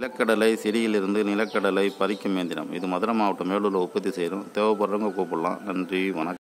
நிலக்கடலை செடியிலிருந்து நிலக்கடலை பறிக்கும் இயந்திரம். இது மதுரை மாவட்டம் மேலூரில் உற்பத்தி செய்கிறோம் தேவைப்படுறவங்க கூப்பிடலாம். நன்றி வணக்கம்.